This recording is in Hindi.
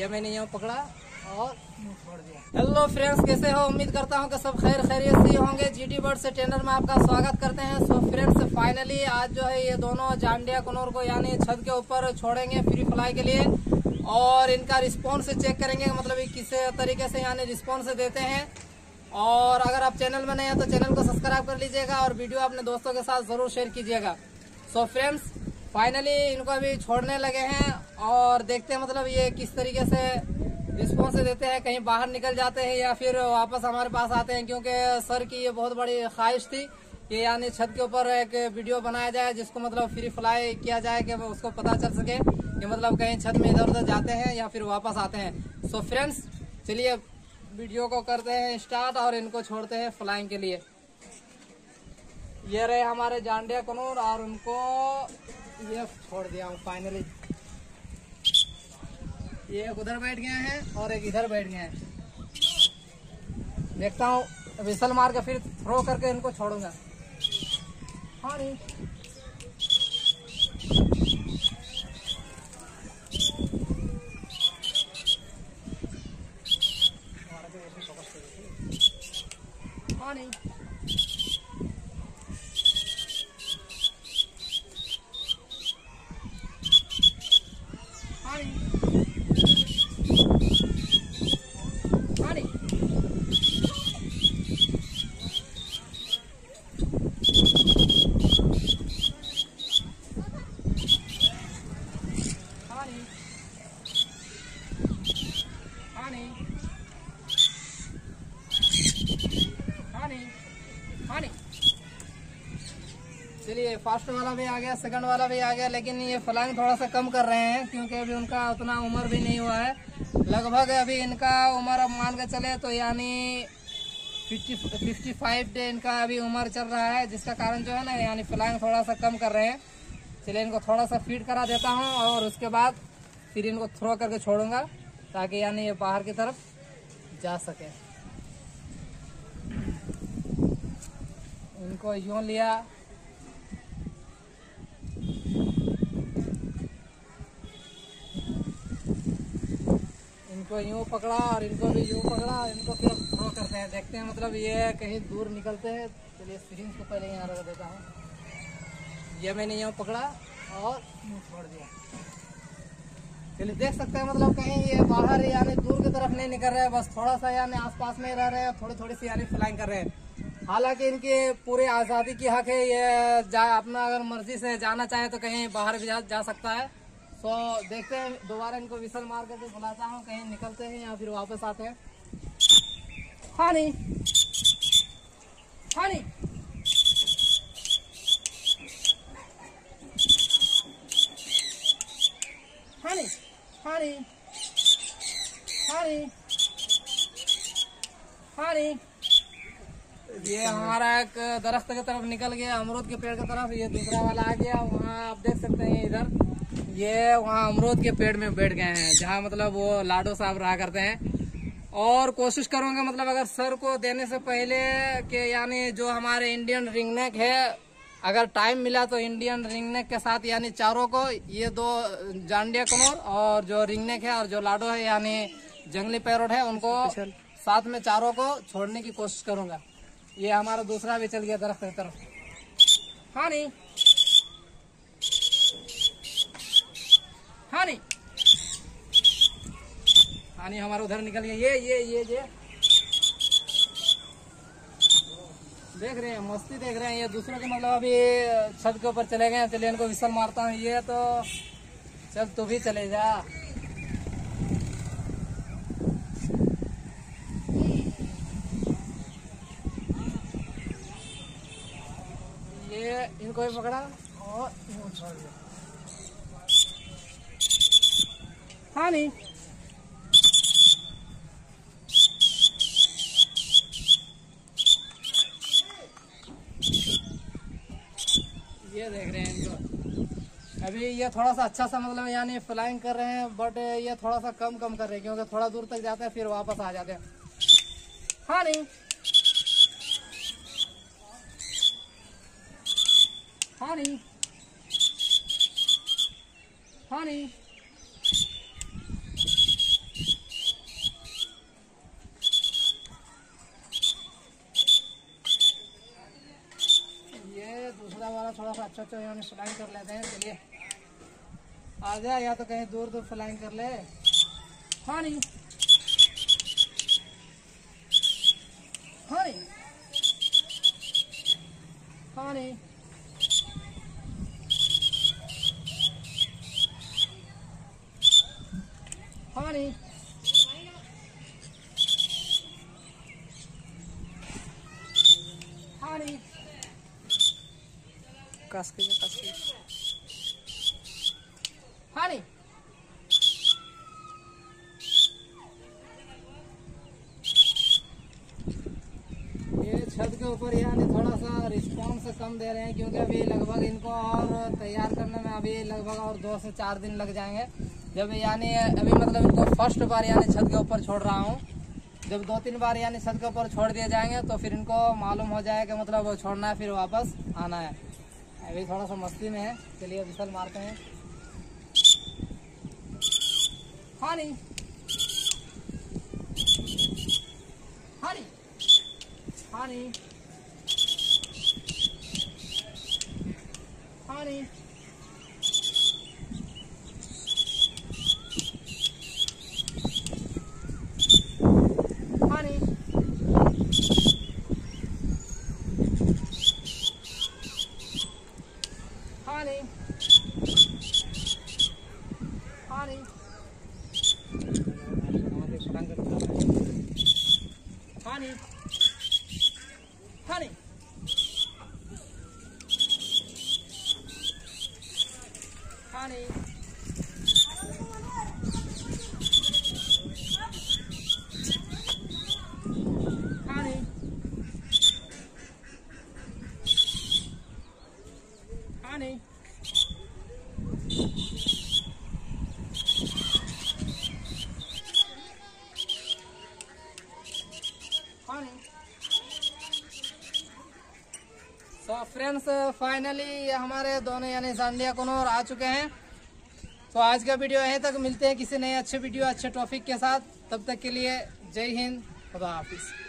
ये मैंने यहाँ पकड़ा और दिया हेलो फ्रेंड्स, कैसे हो? उम्मीद करता हूँ कि सब खैर खैरियत से होंगे। जीटी बर्ड से चैनल में आपका स्वागत करते हैं। सो फ्रेंड्स फाइनली आज जो है ये दोनों जांडिया कनौर को यानी छत के ऊपर छोड़ेंगे फ्री फ्लाई के लिए और इनका रिस्पॉन्स चेक करेंगे मतलब किस तरीके से यानी रिस्पॉन्स देते हैं। और अगर आप चैनल में नहीं है तो चैनल को सब्सक्राइब कर लीजिएगा और वीडियो अपने दोस्तों के साथ ज़रूर शेयर कीजिएगा। सो फ्रेंड्स फाइनली इनको अभी छोड़ने लगे हैं और देखते हैं मतलब ये किस तरीके से रिस्पॉन्स देते हैं, कहीं बाहर निकल जाते हैं या फिर वापस हमारे पास आते हैं, क्योंकि सर की ये बहुत बड़ी ख्वाहिश थी कि यानी छत के ऊपर एक वीडियो बनाया जाए जिसको मतलब फ्री फ्लाई किया जाए कि उसको पता चल सके कि मतलब कहीं छत में इधर उधर जाते हैं या फिर वापस आते हैं। सो फ्रेंड्स चलिए वीडियो को करते हैं स्टार्ट और इनको छोड़ते हैं फ्लाइंग के लिए। ये रहे हमारे जांडिया कनूर और उनको ये छोड़ दिया हूँ फाइनली ये एक उधर बैठ गया है और एक इधर बैठ गया है। देखता हूँ विसल मार के फिर थ्रो करके इनको छोड़ूँगा। हाँ नहीं हाँ नहीं हाँ नहीं हाँ नहीं हाँ नहीं हाँ नहीं हाँ नहीं हाँ नहीं चलिए फ़र्स्ट वाला भी आ गया सेकंड वाला भी आ गया, लेकिन ये फ्लाइंग थोड़ा सा कम कर रहे हैं, क्योंकि अभी उनका उतना उम्र भी नहीं हुआ है। लगभग अभी इनका उम्र अब मान के चले तो यानी फिफ्टी फिफ्टी फाइव डे इनका अभी उम्र चल रहा है, जिसका कारण जो है ना, यानी फ्लाइंग थोड़ा सा कम कर रहे हैं। चलिए, इनको थोड़ा सा फ़ीड करा देता हूँ और उसके बाद फिर इनको थ्रो करके छोड़ूँगा, ताकि यानी ये बाहर की तरफ़ जा सके। इनको यूँ लिया इनको यूँ पकड़ा और इनको भी यूँ पकड़ा इनको फिर थ्रो करते हैं। देखते हैं मतलब ये कहीं दूर निकलते हैं। चलिए सीरीज़ को पहले यहाँ रख देता हूँ। ये मैंने यूँ पकड़ा और यूँ छोड़ दिया। चलिए देख सकते हैं मतलब कहीं ये बाहर यानी दूर की तरफ़ नहीं निकल रहे बस थोड़ा सा यानी आसपास में रह रहे हैं थोड़ी थोड़ी सी यानी फ्लाइंग कर रहे हैं। हालाँकि इनकी पूरी आज़ादी की हक है ये जा अपना अगर मर्ज़ी से जाना चाहे तो कहीं बाहर भी जा, जा सकता है। तो देखते हैं, दोबारा इनको विसल मार करके बुलाता हूँ, कहीं निकलते हैं या फिर वापस आते हैं। हाँ नहीं हाँ नहीं हाँ नहीं हाँ नहीं हाँ नहीं हाँ नहीं ये हमारा एक दरख्त की तरफ़ निकल गया, अमरूद के पेड़ की तरफ़, ये दूसरा वाला आ गया, वहाँ आप देख सकते हैं इधर। ये वहाँ अमरूद के पेड़ में बैठ गए हैं जहाँ मतलब वो लाडो साहब रहा करते हैं। और कोशिश करूँगा मतलब अगर सर को देने से पहले कि यानी जो हमारे इंडियन रिंगनेक है अगर टाइम मिला तो इंडियन रिंगनेक के साथ यानी चारों को ये दो जांडिया कनौर और जो रिंगनेक है और जो लाडो है यानी जंगली पैरोट है उनको साथ में चारों को छोड़ने की कोशिश करूँगा। ये हमारा दूसरा भी चल गया दरख्त की तरफ़। हाँ नहीं। हाँ नहीं हाँ हमारा उधर निकल गया। ये ये ये ये। देख रहे हैं, मस्ती देख रहे हैं। ये दूसरों के मतलब अभी छत के ऊपर चले गए चलिए इनको विसल मारता हूँ। ये तो चल, तू भी चले जा। ये इनको भी पकड़ा और हाँ ये देख रहे हैं इनको। अभी ये थोड़ा सा अच्छा सा मतलब यानी फ्लाइंग कर रहे हैं बट ये थोड़ा सा कम कम कर रहे हैं, क्योंकि थोड़ा दूर तक जाते हैं, फिर वापस आ जाते हैं। हाँ नहीं हाँ नहीं हाँ नहीं अच्छा अच्छा यहाँ फ्लाइंग कर लेते हैं, चलिए। आ जा या तो कहीं दूर दूर फ्लाइंग कर ले। हाँ नहीं हाँ नहीं हाँ नहीं हाँ नहीं हाँ नहीं ये छत के ऊपर यानी थोड़ा सा रिस्पॉन्स कम दे रहे हैं क्योंकि अभी लगभग इनको और तैयार करने में अभी लगभग और दो से चार दिन लग जाएँगे। जब यानी अभी मतलब इनको फ़र्स्ट बार यानी छत के ऊपर छोड़ रहा हूँ। जब दो तीन बार यानी छत के ऊपर छोड़ दिए जाएँगे तो फिर इनको मालूम हो जाएगा मतलब छोड़ना है, फिर वापस आना है। अभी थोड़ा सा मस्ती में है। चलिए विसल मारते हैं। हाँ नहीं। हाँ नहीं। हाँ नहीं। हाँ नहीं। Honey. Honey. Honey. तो फ्रेंड्स फाइनली हमारे दोनों यानी सांडिया कोनोर आ चुके हैं। तो आज का वीडियो यहीं तक। मिलते हैं किसी नए अच्छे वीडियो अच्छे टॉपिक के साथ। तब तक के लिए जय हिंद। खुदा हाफिज़।